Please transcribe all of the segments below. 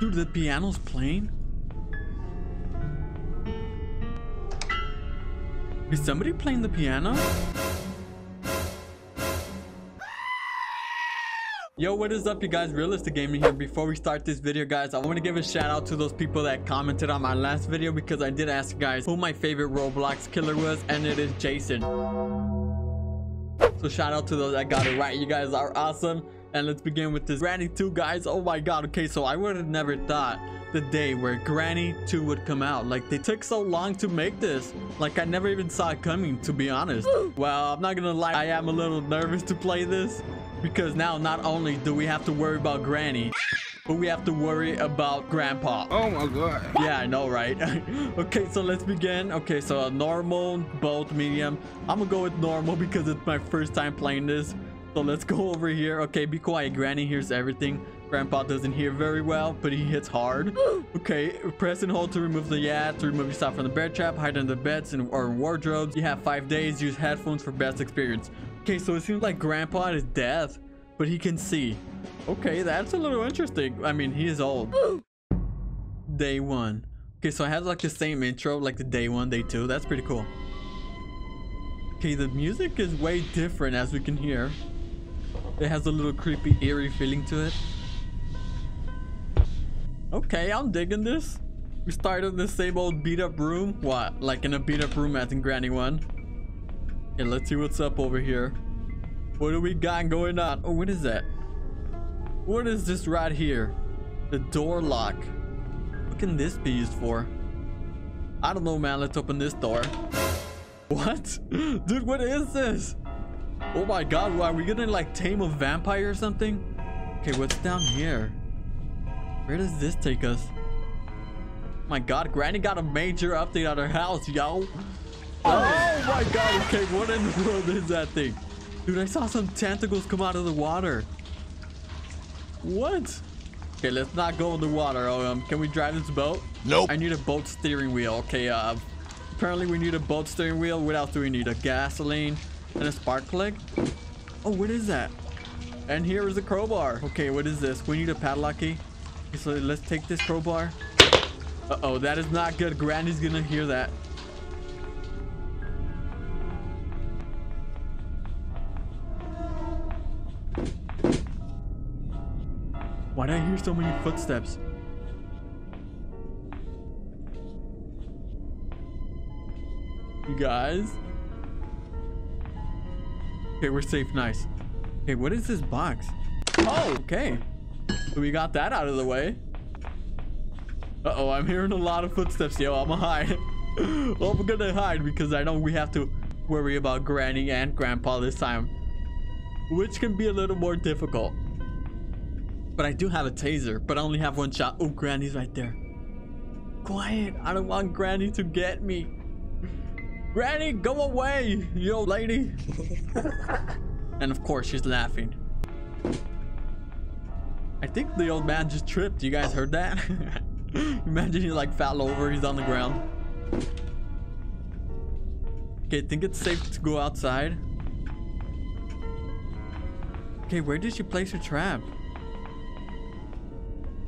Dude, the piano's playing? Is somebody playing the piano? Yo, what is up you guys? Realistic Gaming here. Before we start this video, guys, I want to give a shout out to those people that commented on my last video because I did ask you guys who my favorite Roblox killer was and it is Jason. So shout out to those that got it right. You guys are awesome. And let's begin with this Granny 2, guys. Oh my god. Okay, so I would have never thought the day where Granny 2 would come out. Like, they took so long to make this. Like, I never even saw it coming, to be honest. Well, I'm not gonna lie. I am a little nervous to play this because now not only do we have to worry about Granny, but we have to worry about Grandpa. Oh my god. Yeah, I know, right? okay, so let's begin. Okay, so a normal, both medium. I'm gonna go with normal because it's my first time playing this. So let's go over here. Okay, be quiet. Granny hears everything. Grandpa doesn't hear very well, but he hits hard. Okay, press and hold to remove the yeah, to remove yourself from the bear trap, hide under the beds and or wardrobes. You have five days. Use headphones for best experience. Okay, so it seems like Grandpa is deaf, but he can see. Okay, that's a little interesting. I mean, he is old. Day one. Okay, so it has like the same intro, like the day one, day two. That's pretty cool. Okay, the music is way different as we can hear. It has a little creepy, eerie feeling to it. Okay, I'm digging this. We started in the same old beat up room. What? Like in a beat up room as in Granny 1? Okay, let's see what's up over here. What do we got going on? Oh, what is that? What is this right here? The door lock. What can this be used for? I don't know, man. Let's open this door. What? Dude, what is this? Oh my god, are we gonna like tame a vampire or something? Okay, what's down here? Where does this take us? My god, Granny got a major update on her house, yo. Oh my god, okay, what in the world is that thing? Dude, I saw some tentacles come out of the water. What? Okay, let's not go in the water. Oh, um, can we drive this boat? Nope. I need a boat steering wheel. Okay, uh, apparently we need a boat steering wheel. What else do we need? A gasoline and a spark plug? Oh, what is that? And here is a crowbar. Okay, what is this? We need a padlock key. Okay, so let's take this crowbar. Uh-oh, that is not good. Granny's gonna hear that. Why did I hear so many footsteps? You guys? Okay, we're safe. Nice. Okay, what is this box? Oh, okay. We got that out of the way. Uh-oh, I'm hearing a lot of footsteps. Yo, I'm gonna hide. well, I'm gonna hide because I know we have to worry about Granny and Grandpa this time. Which can be a little more difficult. But I do have a taser, but I only have one shot. Oh, Granny's right there. Quiet. I don't want Granny to get me. Granny, go away, you old lady. and of course, she's laughing. I think the old man just tripped. You guys heard that? Imagine he like fell over. He's on the ground. Okay, think it's safe to go outside. Okay, where did you place your trap?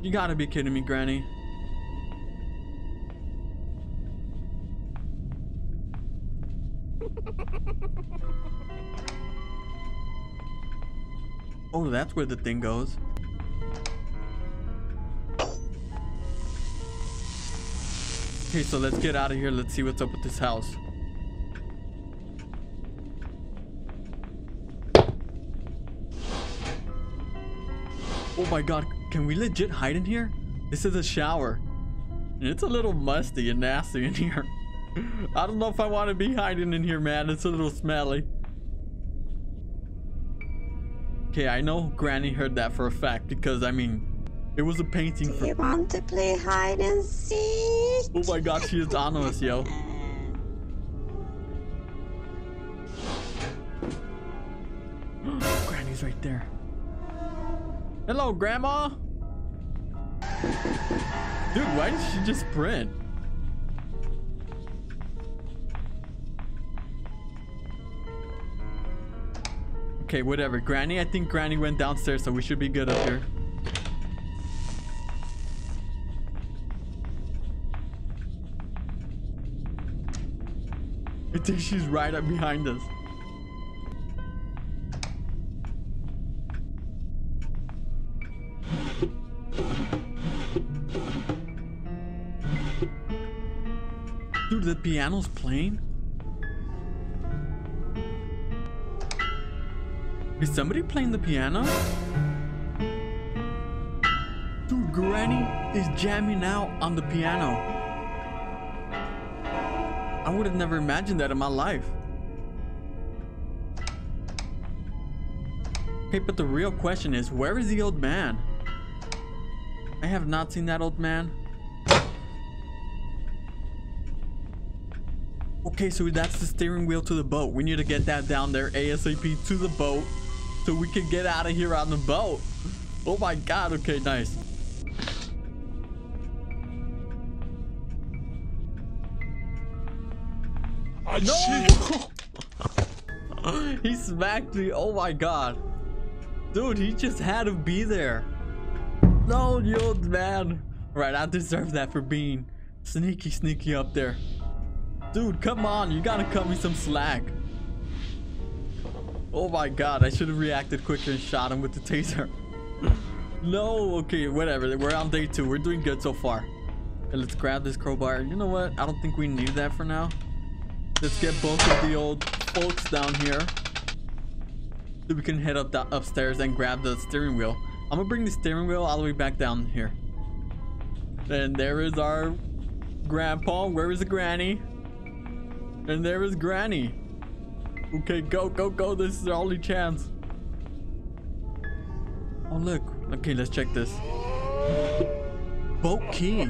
You gotta be kidding me, Granny. Oh, that's where the thing goes. Okay, so let's get out of here. Let's see what's up with this house. Oh my god, can we legit hide in here? This is a shower. It's a little musty and nasty in here. I don't know if I want to be hiding in here, man. It's a little smelly. Okay, I know Granny heard that for a fact because, I mean, it was a painting for- You want to play hide and seek? Oh my god, she is on us, yo. Granny's right there. Hello, Grandma. Dude, why did she just sprint? Okay, whatever. Granny, I think Granny went downstairs, so we should be good up here. I think she's right up behind us. Dude, the piano's playing? Is somebody playing the piano? Dude, Granny is jamming out on the piano. I would have never imagined that in my life. Okay, but the real question is, where is the old man? I have not seen that old man. Okay, so that's the steering wheel to the boat. We need to get that down there ASAP to the boat so we can get out of here on the boat. Oh my god, okay, nice. I No! he smacked me. Oh my god. Dude, he just had to be there. No, you old man. Right, I deserve that for being sneaky, sneaky up there. Dude, come on. You gotta cut me some slack. Oh my god, I should have reacted quicker and shot him with the taser. no, okay, whatever. We're on day two. We're doing good so far. Let's grab this crowbar. You know what? I don't think we need that for now. Let's get both of the old folks down here. So we can head up the upstairs and grab the steering wheel. I'm gonna bring the steering wheel all the way back down here. And there is our grandpa. Where is the granny? And there is granny. Okay, go, go, go. This is our only chance. Oh, look. Okay, let's check this. Boat key.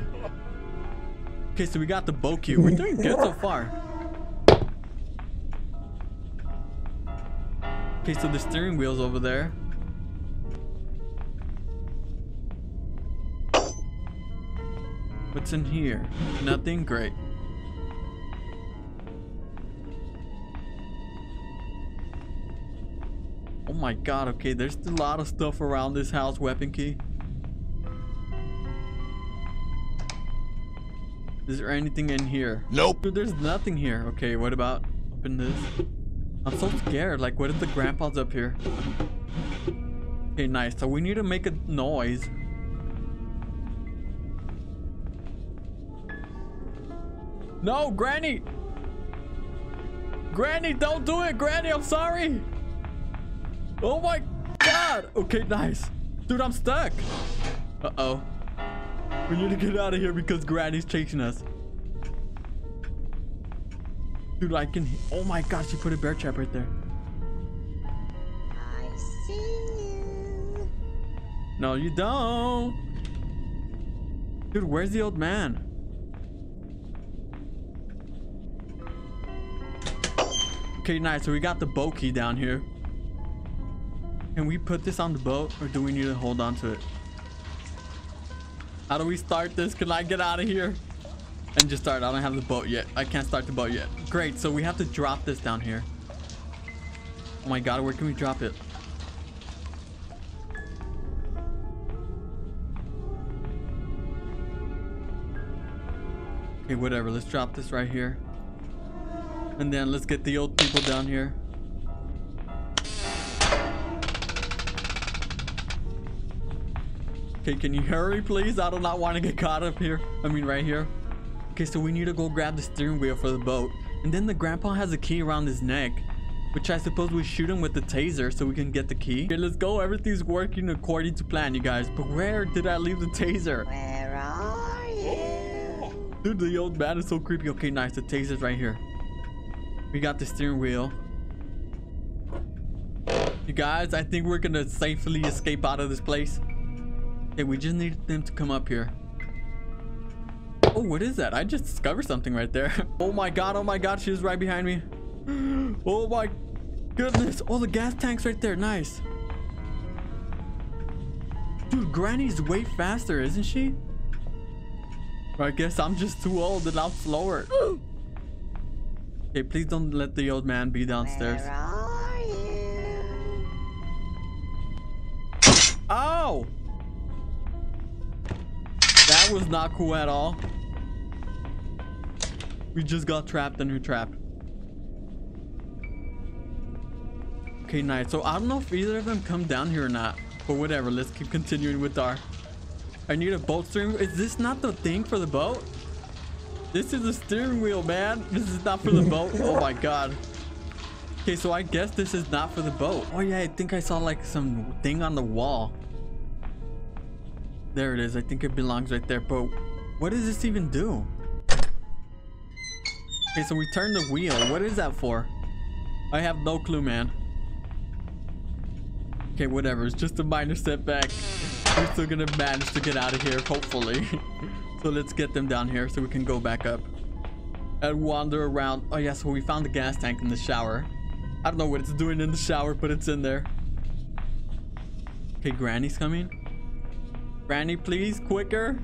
Okay, so we got the boat key. We're doing good so far. Okay, so the steering wheel's over there. What's in here? Nothing? Great. My god, okay, there's a lot of stuff around this house, weapon key. Is there anything in here? Nope. Dude, there's nothing here. Okay, what about open this? I'm so scared. Like, what if the grandpa's up here? Okay, nice. So we need to make a noise. No, Granny! Granny, don't do it! Granny, I'm sorry! Oh my god! Okay, nice. Dude, I'm stuck. Uh-oh. We need to get out of here because Granny's chasing us. Dude, I can... Oh my god, she put a bear trap right there. I see you. No, you don't. Dude, where's the old man? Okay, nice. So we got the boat key down here. Can we put this on the boat or do we need to hold on to it? How do we start this? Can I get out of here? And just start. I don't have the boat yet. I can't start the boat yet. Great. So we have to drop this down here. Oh my god, where can we drop it? Okay, whatever. Let's drop this right here. And then let's get the old people down here. Okay, can you hurry, please? I do not want to get caught up here. I mean, right here. Okay, so we need to go grab the steering wheel for the boat. And then the grandpa has a key around his neck. Which I suppose we shoot him with the taser so we can get the key. Okay, let's go. Everything's working according to plan, you guys. But where did I leave the taser? Where are you? Dude, the old man is so creepy. Okay, nice. The taser's right here. We got the steering wheel. You guys, I think we're gonna safely escape out of this place. Okay, we just need them to come up here. Oh, what is that? I just discovered something right there. Oh my god, oh my god, she's right behind me. Oh my goodness. Oh, the gas tank's right there. Nice. Dude, Granny's way faster, isn't she? Or I guess I'm just too old and I'm slower. okay, please don't let the old man be downstairs. Where are you? Ow! was not cool at all. We just got trapped and retrapped. Okay, nice. So I don't know if either of them come down here or not. But whatever, let's keep continuing with our... I need a boat steering Is this not the thing for the boat? This is a steering wheel, man. This is not for the boat. Oh my god. Okay, so I guess this is not for the boat. Oh yeah, I think I saw like some thing on the wall. There it is. I think it belongs right there. But what does this even do? Okay, so we turn the wheel. What is that for? I have no clue, man. Okay, whatever. It's just a minor setback. We're still gonna manage to get out of here, hopefully. so let's get them down here so we can go back up. And wander around. Oh yeah, so we found the gas tank in the shower. I don't know what it's doing in the shower, but it's in there. Okay, Granny's coming. Granny, please, quicker.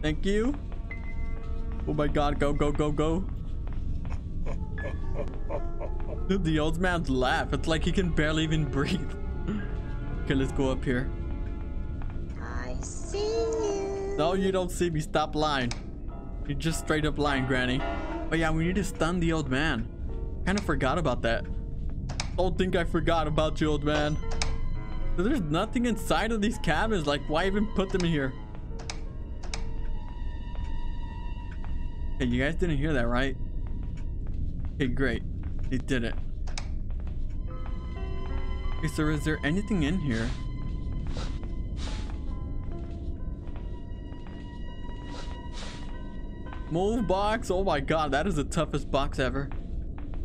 Thank you. Oh my god, go, go, go, go. Dude, the old man's laugh. It's like he can barely even breathe. okay, let's go up here. I see you. No, you don't see me. Stop lying. You're just straight up lying, Granny. But yeah, we need to stun the old man. Kind of forgot about that. Don't think I forgot about you, old man. There's nothing inside of these cabins. Like, why even put them in here? Hey, you guys didn't hear that, right? Okay, great. They did it. Okay, so is there anything in here? Move box. Oh my god, that is the toughest box ever.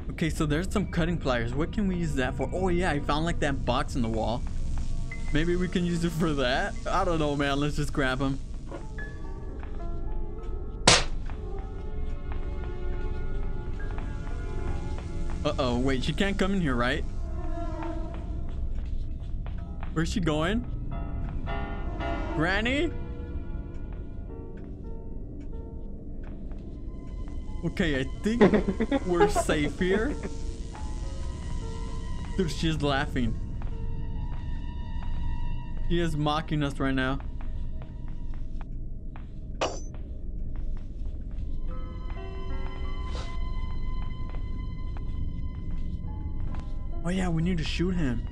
Okay, so there's some cutting pliers. What can we use that for? Oh yeah, I found like that box in the wall. Maybe we can use it for that? I don't know, man. Let's just grab him. Uh-oh, wait, she can't come in here, right? Where's she going? Granny? Okay, I think we're safe here. Dude, she's laughing. She is mocking us right now. Oh yeah, we need to shoot him.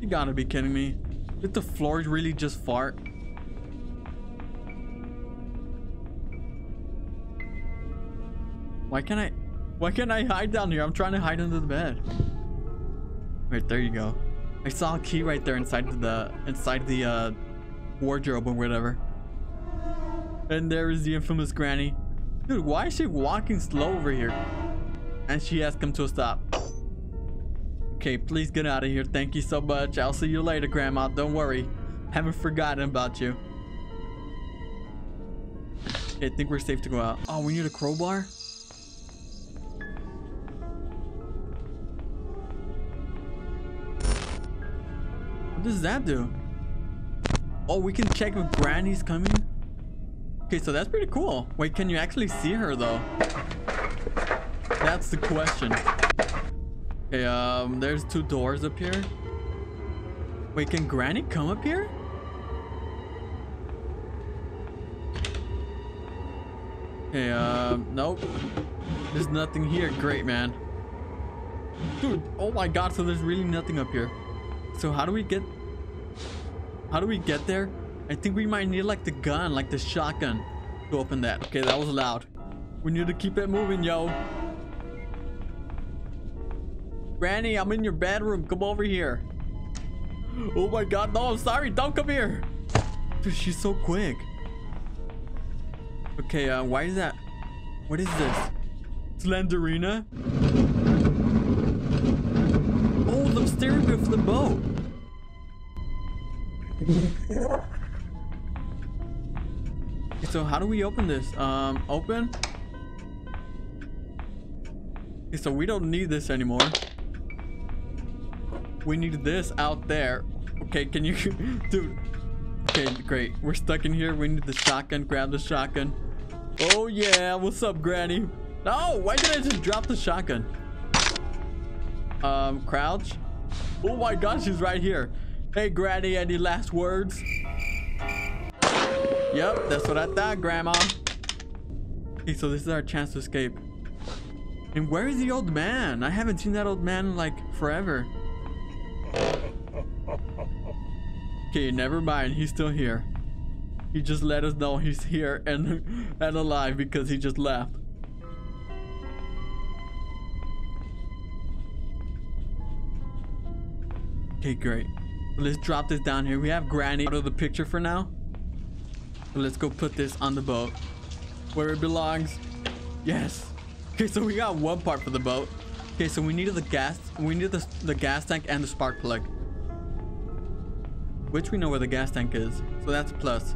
You gotta be kidding me. Did the floor really just fart? Why can't I... Why can't I hide down here? I'm trying to hide under the bed. Right, there you go. I saw a key right there inside the... Inside the, uh... Wardrobe or whatever. And there is the infamous granny. Dude, why is she walking slow over here? And she asked him to stop. Okay, please get out of here. Thank you so much. I'll see you later, Grandma. Don't worry. Haven't forgotten about you. Okay, I think we're safe to go out. Oh, we need a crowbar? Does that do? Oh, we can check if Granny's coming? Okay, so that's pretty cool. Wait, can you actually see her though? That's the question. Okay, um, there's two doors up here. Wait, can Granny come up here? Okay, um, nope. There's nothing here. Great, man. Dude, oh my god, so there's really nothing up here. So how do we get... How do we get there? I think we might need like the gun, like the shotgun to open that. Okay, that was loud. We need to keep it moving, yo. Granny, I'm in your bedroom. Come over here. Oh my god, no, I'm sorry. Don't come here. Dude, she's so quick. Okay, uh, why is that? What is this? Slenderina? Oh, the the boat. So how do we open this? Um, open? So we don't need this anymore. We need this out there. Okay, can you... Dude. Okay, great. We're stuck in here. We need the shotgun. Grab the shotgun. Oh, yeah. What's up, Granny? No, why did I just drop the shotgun? Um, crouch. Oh my gosh, she's right here. Hey, Granny, any last words? Yep, that's what I thought, Grandma. Okay, so this is our chance to escape. And where is the old man? I haven't seen that old man in like forever. Okay, never mind. He's still here. He just let us know he's here and and alive because he just left. Okay, great. Let's drop this down here. We have Granny out of the picture for now. Let's go put this on the boat where it belongs. Yes. Okay, so we got one part for the boat. Okay, so we needed the gas. We needed the, the gas tank and the spark plug. Which we know where the gas tank is. So that's a plus.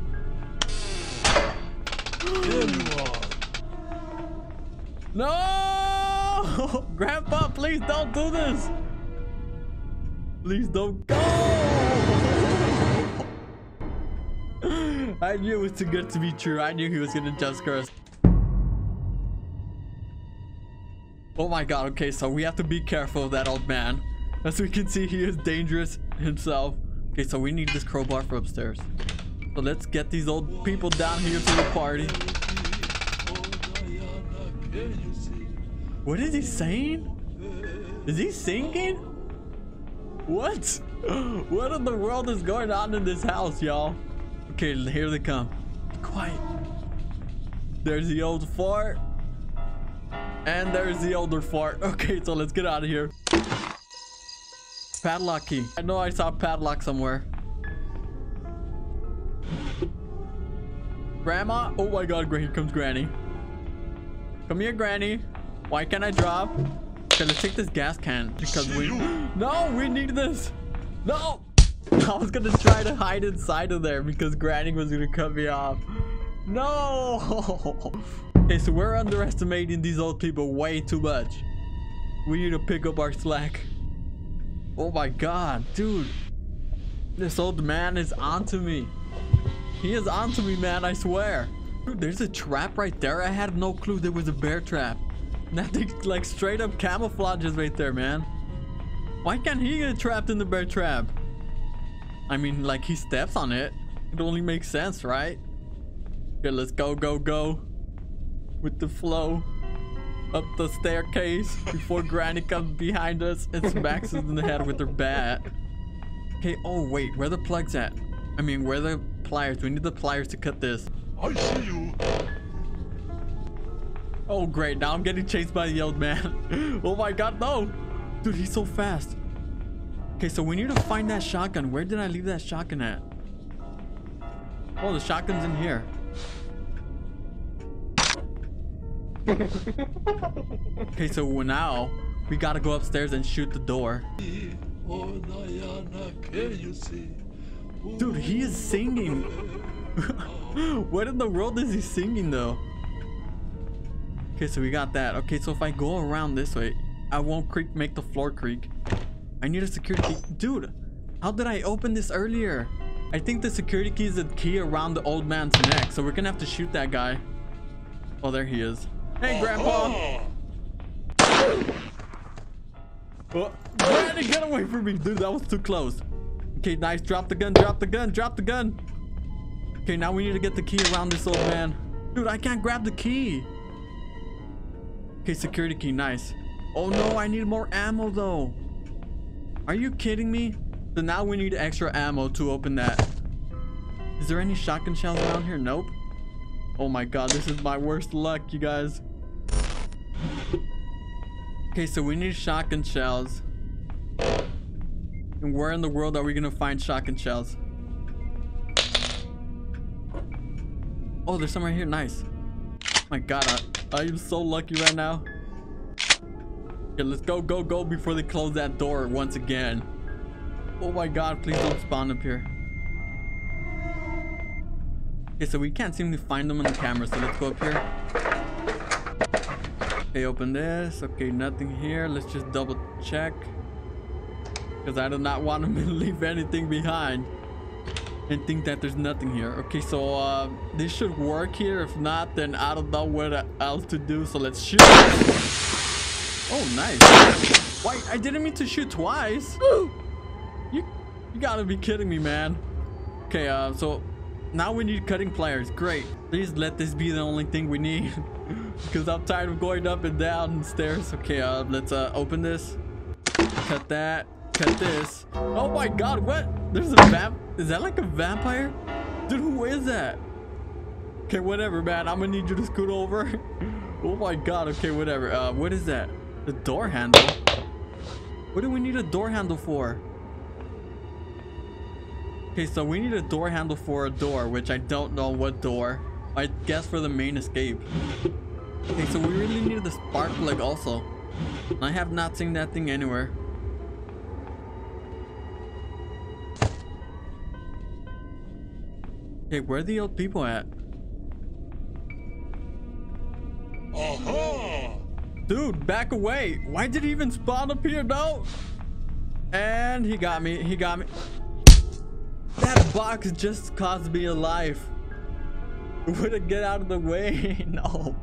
No! Grandpa, please don't do this. Please don't go. I knew it was too good to be true. I knew he was gonna jump scare us. Oh my god, okay, so we have to be careful of that old man. As we can see, he is dangerous himself. Okay, so we need this crowbar for upstairs. So let's get these old people down here to the party. What is he saying? Is he singing? What? What in the world is going on in this house, y'all? Okay, here they come. Be quiet. There's the old fart. And there's the older fart. Okay, so let's get out of here. Padlock key. I know I saw padlock somewhere. Grandma? Oh my god, here comes Granny. Come here, Granny. Why can't I drop? Okay, let's take this gas can because we... No, we need this. No. I was gonna try to hide inside of there because Granny was gonna cut me off. No. Okay, so we're underestimating these old people way too much. We need to pick up our slack. Oh my god, dude. This old man is onto me. He is onto me, man, I swear. Dude, there's a trap right there. I had no clue there was a bear trap. That thing like straight up camouflages right there, man. Why can't he get trapped in the bear trap? I mean, like he steps on it. It only makes sense, right? Okay, let's go, go, go with the flow up the staircase before Granny comes behind us and smacks us in the head with her bat. Okay, oh wait, where the plugs at? I mean, where the pliers? We need the pliers to cut this. I see you. Oh great, now I'm getting chased by the old man. oh my god, no! Dude, he's so fast. Okay, so we need to find that shotgun. Where did I leave that shotgun at? Oh, the shotgun's in here. okay, so now we gotta go upstairs and shoot the door. Dude, he is singing. what in the world is he singing though? Okay, so we got that. Okay, so if I go around this way, I won't creak make the floor creak. I need a security key. Dude, how did I open this earlier? I think the security key is the key around the old man's neck, so we're gonna have to shoot that guy. Oh, there he is. Hey, Grandpa. Oh, Granny, get away from me. Dude, that was too close. Okay, nice. Drop the gun, drop the gun, drop the gun. Okay, now we need to get the key around this old man. Dude, I can't grab the key. Okay, security key, nice. Oh no, I need more ammo though. Are you kidding me? So now we need extra ammo to open that. Is there any shotgun shells around here? Nope. Oh my god, this is my worst luck, you guys. Okay, so we need shotgun shells. And where in the world are we gonna find shotgun shells? Oh, there's some right here. Nice. My god, I, I am so lucky right now. Okay, let's go, go, go before they close that door once again. Oh my god, please don't spawn up here. Okay, so we can't seem to find them on the camera, so let's go up here. Okay, open this. Okay, nothing here. Let's just double check. Because I do not want them to leave anything behind. And think that there's nothing here. Okay, so uh, this should work here. If not, then I don't know what else to do. So let's shoot. Oh, nice. Why? I didn't mean to shoot twice. you, you gotta be kidding me, man. Okay, uh, so now we need cutting pliers. Great. Please let this be the only thing we need. Because I'm tired of going up and down stairs. Okay, uh, let's uh, open this. Cut that. Cut this. Oh my god, what? There's a vamp. Is that like a vampire? Dude, who is that? Okay, whatever, man. I'm gonna need you to scoot over. oh my god. Okay, whatever. Uh, what is that? The door handle. What do we need a door handle for? Okay, so we need a door handle for a door, which I don't know what door. I guess for the main escape. Okay, so we really need the spark plug also. I have not seen that thing anywhere. Okay, where are the old people at? Aha! Dude, back away. Why did he even spawn up here? No. And he got me. He got me. That box just cost me a life. Would it get out of the way? no.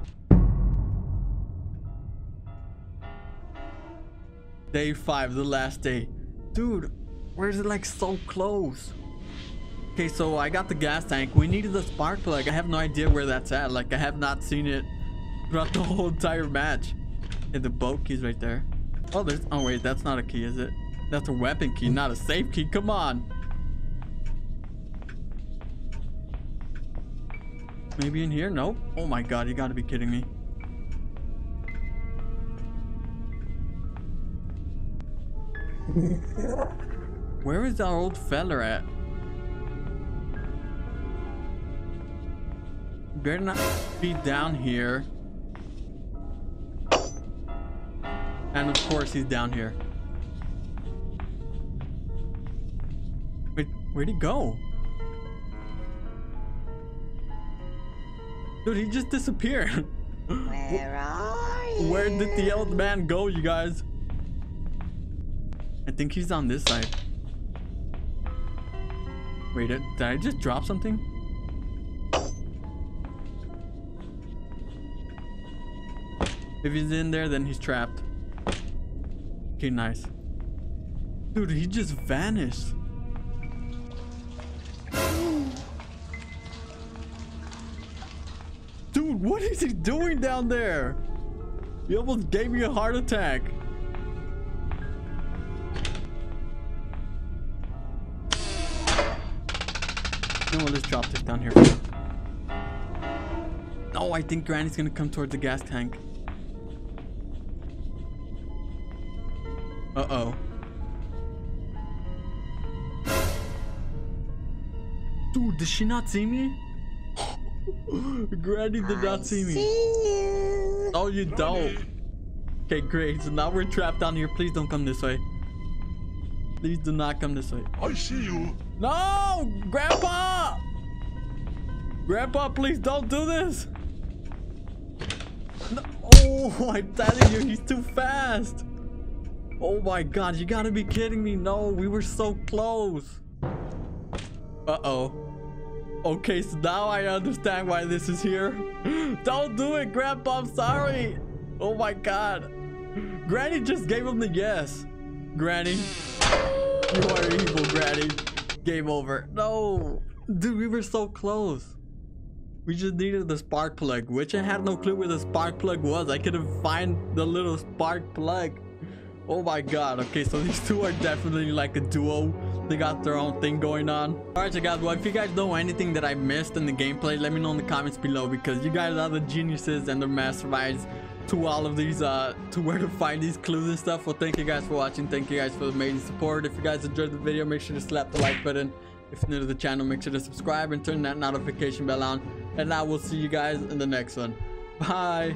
Day five, the last day. Dude, where's it like so close? Okay, so I got the gas tank. We needed the spark plug. I have no idea where that's at. Like, I have not seen it throughout the whole entire match. And the boat key's right there. Oh, there's... Oh, wait. That's not a key, is it? That's a weapon key, not a safe key. Come on. Maybe in here? Nope. Oh my god, you gotta be kidding me. Where is our old fella at? Better not be down here. And of course he's down here. Wait, where'd he go? Dude, he just disappeared. Where are you? Where did the old man go, you guys? I think he's on this side. Wait, did did I just drop something? If he's in there, then he's trapped. Okay, nice. Dude, he just vanished. Dude, what is he doing down there? He almost gave me a heart attack. No, let's drop this down here. No, I think Granny's gonna come towards the gas tank. Uh-oh. Dude, did she not see me? Granny did not see me. you. Oh, you don't. Okay, great. So now we're trapped down here. Please don't come this way. Please do not come this way. I see you. No! Grandpa! Grandpa, please don't do this! No. Oh, I'm telling you, he's too fast! Oh my god, you gotta be kidding me. No, we were so close. Uh-oh. Okay, so now I understand why this is here. Don't do it, Grandpa, I'm sorry. Oh my god. Granny just gave him the yes. Granny. You are evil, Granny. Game over. No. Dude, we were so close. We just needed the spark plug, which I had no clue where the spark plug was. I couldn't find the little spark plug. Oh my god. Okay, so these two are definitely like a duo. They got their own thing going on. Alright, so guys, well, if you guys know anything that I missed in the gameplay, let me know in the comments below because you guys are the geniuses and the masterminds to all of these, uh, to where to find these clues and stuff. Well, thank you guys for watching. Thank you guys for the amazing support. If you guys enjoyed the video, make sure to slap the like button. If you're new to the channel, make sure to subscribe and turn that notification bell on. And I will see you guys in the next one. Bye.